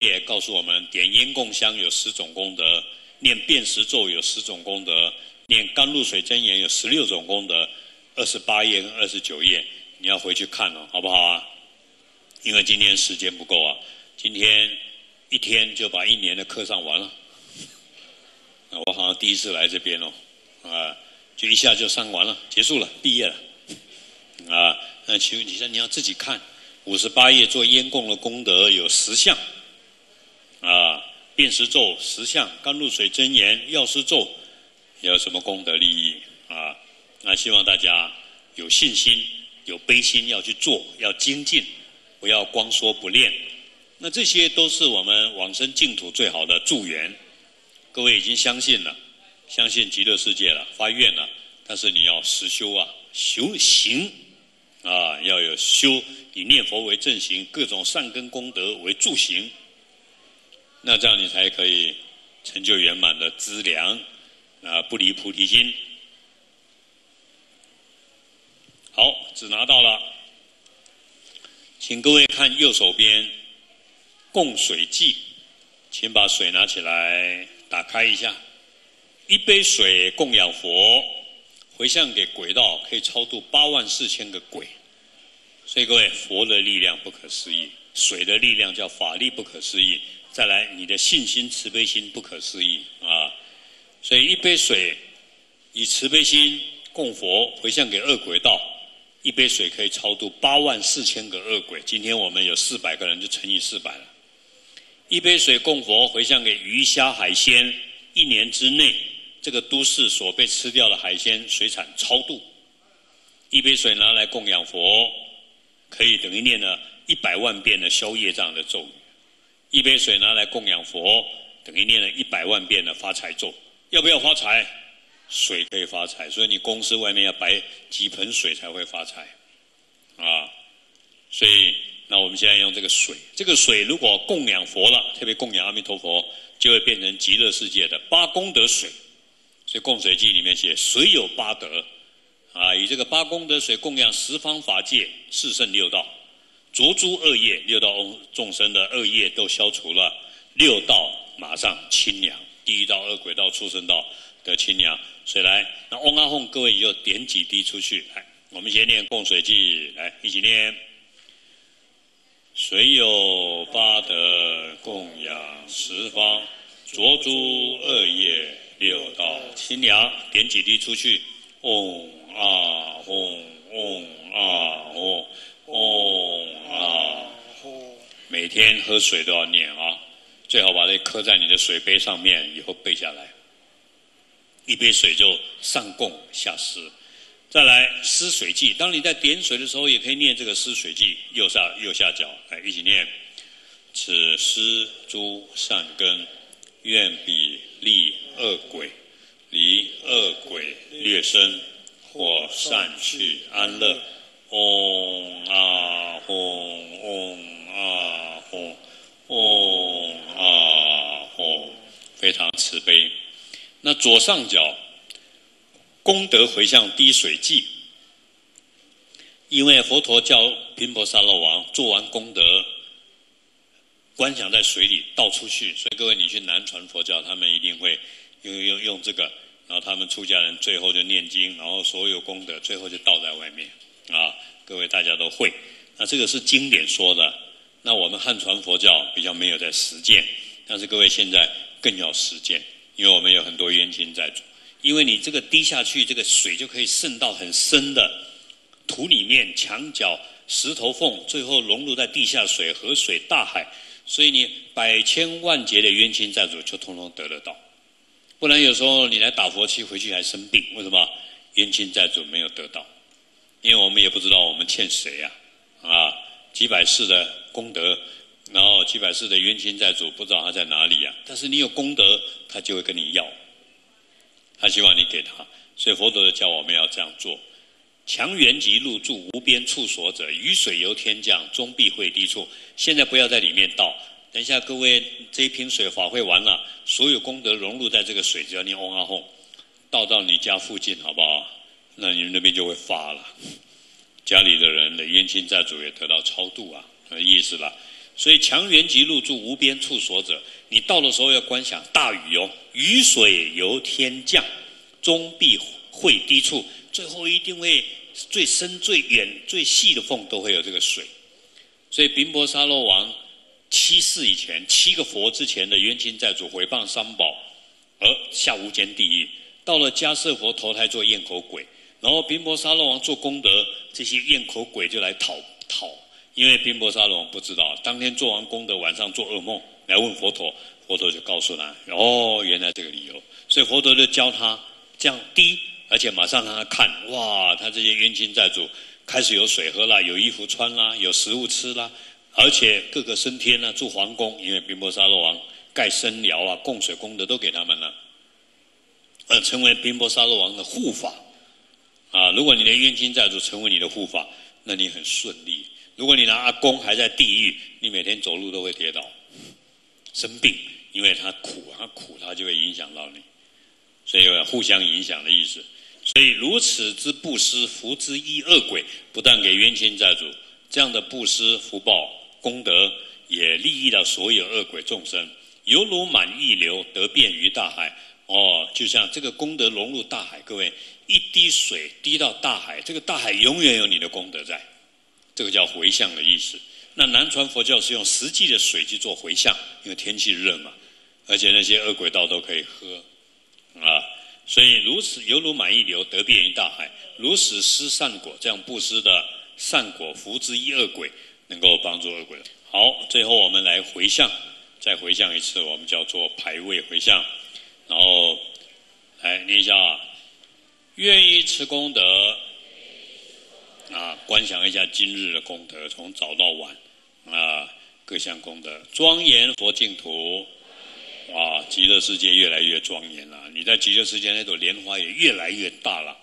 也告诉我们，点烟供香有十种功德，念辨识咒有十种功德，念甘露水真言有十六种功德，二十八页跟二十九页，你要回去看哦，好不好啊？因为今天时间不够啊，今天一天就把一年的课上完了。我好像第一次来这边哦，啊，就一下就上完了，结束了，毕业了。啊，那请问你说你要自己看，五十八页做烟供的功德有十项，啊，辨识咒十相，甘露水真言药师咒有什么功德利益啊？那希望大家有信心、有悲心，要去做，要精进。不要光说不练，那这些都是我们往生净土最好的助缘。各位已经相信了，相信极乐世界了，发愿了，但是你要实修啊，修行啊，要有修，以念佛为正行，各种善根功德为助行，那这样你才可以成就圆满的资粮啊，不离菩提心。好，纸拿到了。请各位看右手边供水记，请把水拿起来，打开一下。一杯水供养佛，回向给鬼道，可以超度八万四千个鬼。所以各位，佛的力量不可思议，水的力量叫法力不可思议。再来，你的信心、慈悲心不可思议啊！所以一杯水以慈悲心供佛，回向给恶鬼道。一杯水可以超度八万四千个恶鬼。今天我们有四百个人，就乘以四百了。一杯水供佛，回向给鱼虾海鲜，一年之内这个都市所被吃掉的海鲜水产超度。一杯水拿来供养佛，可以等于念了一百万遍的消业障的咒语。一杯水拿来供养佛，等于念了一百万遍的发财咒。要不要发财？水可以发财，所以你公司外面要摆几盆水才会发财，啊，所以那我们现在用这个水，这个水如果供养佛了，特别供养阿弥陀佛，就会变成极乐世界的八功德水。所以供水记里面写水有八德，啊，以这个八功德水供养十方法界四圣六道，浊诸恶业，六道众生的恶业都消除了，六道马上清凉，地狱道、恶鬼道、畜生道的清凉。水来，那嗡阿吽，各位就点几滴出去。来，我们先念供水记，来一起念。水有八德，供养十方，浊诸恶业，六道清凉。点几滴出去。嗡啊吽，嗡啊吽，嗡。天喝水都要念啊，最好把这刻在你的水杯上面，以后背下来。一杯水就上供下施，再来施水记。当你在点水的时候，也可以念这个施水记。右下右下角，来一起念：此施诸善根，愿彼利恶鬼，离恶鬼略生，或善趣安乐。嗡啊吽，嗡啊吽，哦啊哦，非常慈悲。那左上角功德回向滴水记，因为佛陀教频婆沙罗王做完功德，观想在水里倒出去，所以各位你去南传佛教，他们一定会用用用这个，然后他们出家人最后就念经，然后所有功德最后就倒在外面啊，各位大家都会。那这个是经典说的，那我们汉传佛教比较没有在实践，但是各位现在更要实践。因为我们有很多冤亲债主，因为你这个滴下去，这个水就可以渗到很深的土里面、墙角、石头缝，最后融入在地下水、河水、大海，所以你百千万劫的冤亲债主就通通得得到。不然有时候你来打佛七回去还生病，为什么？冤亲债主没有得到，因为我们也不知道我们欠谁呀，啊，几百世的功德。然后七百世的冤亲债主不知道他在哪里呀？但是你有功德，他就会跟你要，他希望你给他。所以佛陀教我们要这样做：强缘即入住无边处所者，雨水由天降，终必会低处。现在不要在里面倒，等一下各位这一瓶水法会完了，所有功德融入在这个水，只要你嗡啊吽，倒到你家附近，好不好？那你们那边就会发了，家里的人的冤亲债主也得到超度啊，意思了？所以强缘即入住无边处所者，你到的时候要观想大雨哦，雨水由天降，终必会低处，最后一定会最深、最远、最细的缝都会有这个水。所以频婆沙罗王七世以前，七个佛之前的冤亲债主毁谤三宝，而下无间地狱，到了迦舍佛投胎做咽口鬼，然后频婆沙罗王做功德，这些咽口鬼就来讨讨。因为宾婆沙龙不知道，当天做完功德，晚上做噩梦，来问佛陀，佛陀就告诉他，哦，原来这个理由，所以佛陀就教他这样滴，而且马上让他看，哇，他这些冤亲债主开始有水喝了，有衣服穿啦，有食物吃啦，而且各个升天了，住皇宫，因为宾婆沙罗王盖僧寮啊，供水功德都给他们了，呃，成为宾婆沙罗王的护法，啊，如果你的冤亲债主成为你的护法，那你很顺利。如果你的阿公还在地狱，你每天走路都会跌倒、生病，因为他苦，他苦，他就会影响到你，所以有互相影响的意思。所以如此之布施，福之一恶鬼，不但给冤亲债主这样的布施福报功德，也利益了所有恶鬼众生，犹如满溢流得遍于大海。哦，就像这个功德融入大海，各位一滴水滴到大海，这个大海永远有你的功德在。这个叫回向的意思。那南传佛教是用实际的水去做回向，因为天气热嘛，而且那些恶鬼道都可以喝啊。所以如此犹如满溢流得遍于大海，如此施善果，这样布施的善果福之一恶鬼，能够帮助恶鬼。好，最后我们来回向，再回向一次，我们叫做排位回向。然后来念一下啊，愿意持功德。啊，观想一下今日的功德，从早到晚，啊，各项功德，庄严佛净土，哇，极乐世界越来越庄严了。你在极乐世界那朵莲花也越来越大了，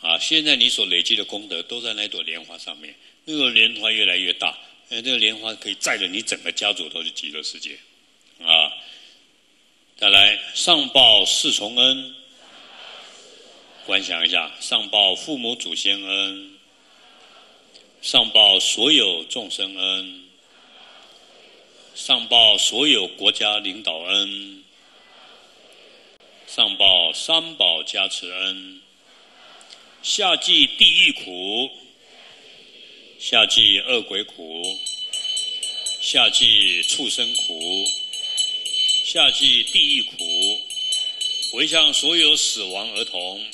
啊，现在你所累积的功德都在那朵莲花上面，那个莲花越来越大，哎，这个莲花可以载着你整个家族都是极乐世界，啊，再来上报四重恩，观想一下，上报父母祖先恩。上报所有众生恩，上报所有国家领导恩，上报三宝加持恩，下济地狱苦，下济恶鬼苦，下济畜生苦，下济地狱苦，回向所有死亡儿童、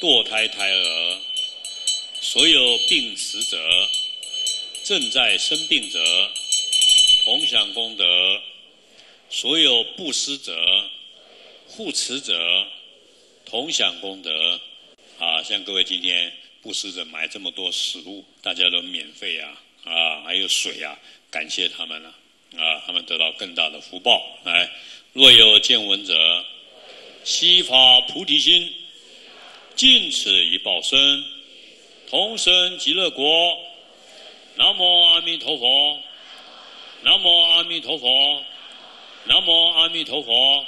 堕胎胎儿。所有病死者、正在生病者，同享功德；所有布施者、护持者，同享功德。啊，像各位今天布施者买这么多食物，大家都免费啊，啊，还有水啊，感谢他们了，啊，他们得到更大的福报。来，若有见闻者，悉发菩提心，尽此一报身。同生极乐国，南无阿弥陀佛，南无阿弥陀佛，南无阿弥陀佛。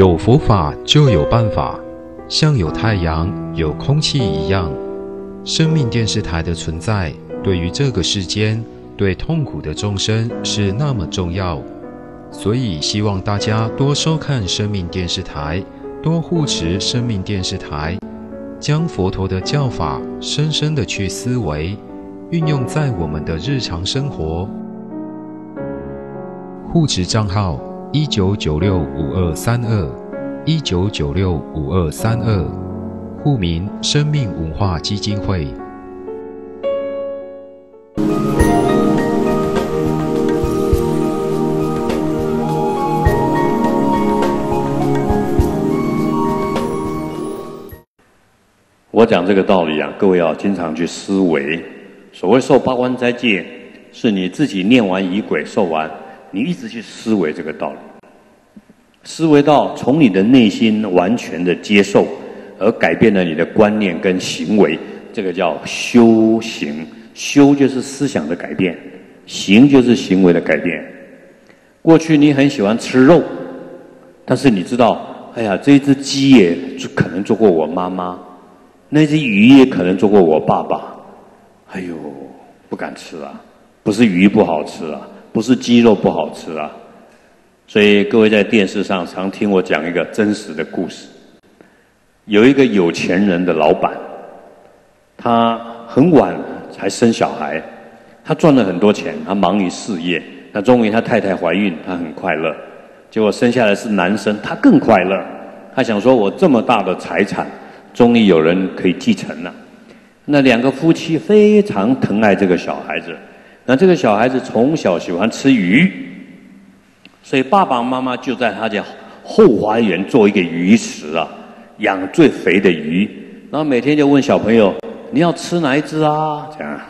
有佛法就有办法，像有太阳、有空气一样。生命电视台的存在，对于这个世间、对痛苦的众生是那么重要，所以希望大家多收看生命电视台，多护持生命电视台，将佛陀的教法深深的去思维，运用在我们的日常生活。护持账号。一九九六五二三二，一九九六五二三二，户名生命文化基金会。我讲这个道理啊，各位要经常去思维。所谓受八关斋戒，是你自己念完仪轨受完。你一直去思维这个道理，思维到从你的内心完全的接受，而改变了你的观念跟行为，这个叫修行。修就是思想的改变，行就是行为的改变。过去你很喜欢吃肉，但是你知道，哎呀，这只鸡也可能做过我妈妈，那只鱼也可能做过我爸爸。哎呦，不敢吃啊！不是鱼不好吃啊，不是鸡肉不好吃啊。所以各位在电视上常听我讲一个真实的故事。有一个有钱人的老板，他很晚。才生小孩，他赚了很多钱，他忙于事业。那终于他太太怀孕，他很快乐。结果生下来是男生，他更快乐。他想说：“我这么大的财产，终于有人可以继承了。”那两个夫妻非常疼爱这个小孩子。那这个小孩子从小喜欢吃鱼，所以爸爸妈妈就在他家后花园做一个鱼池啊，养最肥的鱼，然后每天就问小朋友。你要吃哪一只啊？这样，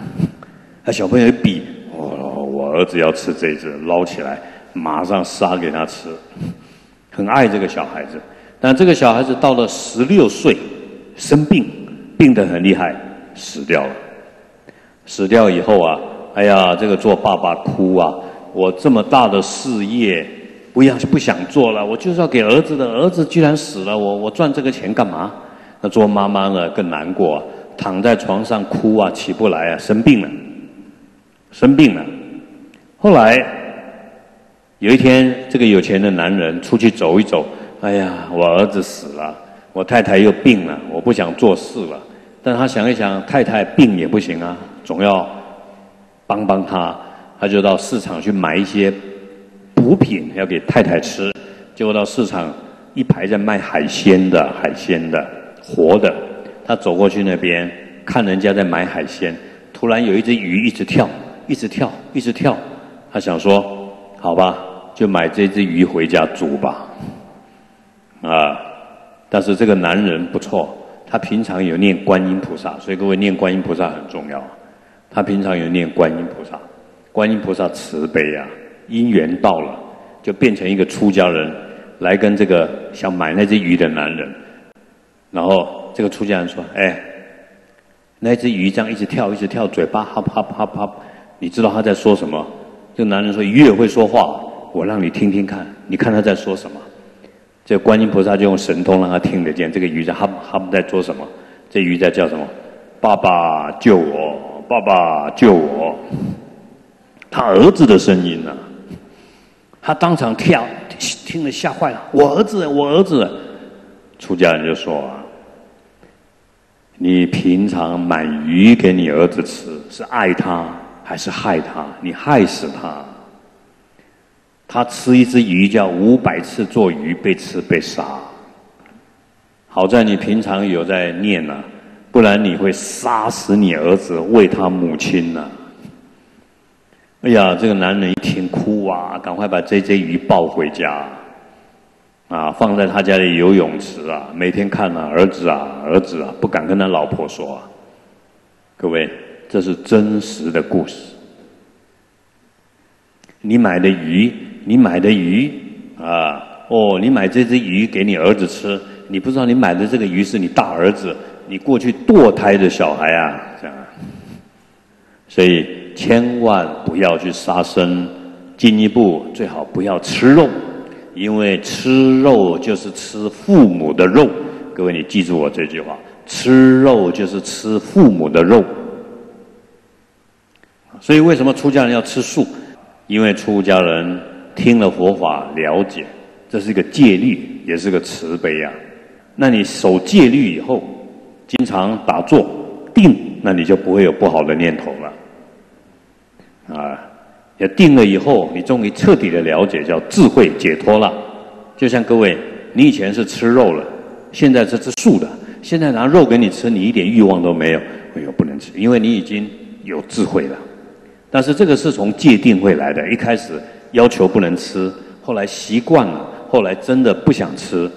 那小朋友一比，哦我儿子要吃这只，捞起来马上杀给他吃，很爱这个小孩子。但这个小孩子到了十六岁，生病，病得很厉害，死掉了。死掉以后啊，哎呀，这个做爸爸哭啊，我这么大的事业，不要不想做了，我就是要给儿子的，儿子居然死了，我我赚这个钱干嘛？那做妈妈呢更难过。躺在床上哭啊，起不来啊，生病了，生病了。后来有一天，这个有钱的男人出去走一走，哎呀，我儿子死了，我太太又病了，我不想做事了。但他想一想，太太病也不行啊，总要帮帮他，他就到市场去买一些补品要给太太吃。结果到市场一排在卖海鲜的，海鲜的，活的。他走过去那边看人家在买海鲜，突然有一只鱼一直跳，一直跳，一直跳。他想说：“好吧，就买这只鱼回家煮吧。”啊！但是这个男人不错，他平常有念观音菩萨，所以各位念观音菩萨很重要。他平常有念观音菩萨，观音菩萨慈悲啊，因缘到了，就变成一个出家人来跟这个想买那只鱼的男人，然后。这个出家人说：“哎，那只鱼这样一直跳，一直跳，嘴巴哈哈哈哈，你知道他在说什么？”这男人说：“鱼也会说话，我让你听听看，你看他在说什么。”这观音菩萨就用神通让他听得见。这个鱼在哈哈在做什么？这鱼在叫什么？爸爸救我！爸爸救我！他儿子的声音呢？他当场跳，听了吓坏了。我儿子，我儿子！出家人就说。你平常买鱼给你儿子吃，是爱他还是害他？你害死他，他吃一只鱼叫五百次做鱼被吃被杀。好在你平常有在念呢，不然你会杀死你儿子为他母亲呢。哎呀，这个男人一听哭啊，赶快把这只鱼抱回家。啊，放在他家的游泳池啊，每天看啊，儿子啊，儿子啊，不敢跟他老婆说啊。各位，这是真实的故事。你买的鱼，你买的鱼啊，哦，你买这只鱼给你儿子吃，你不知道你买的这个鱼是你大儿子，你过去堕胎的小孩啊，这样。所以千万不要去杀生，进一步最好不要吃肉。因为吃肉就是吃父母的肉，各位你记住我这句话：吃肉就是吃父母的肉。所以为什么出家人要吃素？因为出家人听了佛法，了解这是一个戒律，也是个慈悲啊。那你守戒律以后，经常打坐定，那你就不会有不好的念头了，啊。也定了以后，你终于彻底的了解，叫智慧解脱了。就像各位，你以前是吃肉了，现在是吃素的，现在拿肉给你吃，你一点欲望都没有。哎呦，不能吃，因为你已经有智慧了。但是这个是从界定会来的，一开始要求不能吃，后来习惯了，后来真的不想吃。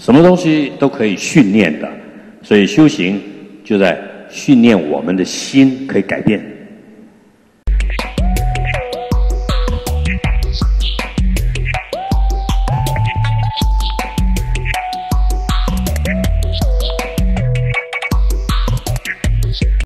什么东西都可以训练的，所以修行就在训练我们的心，可以改变。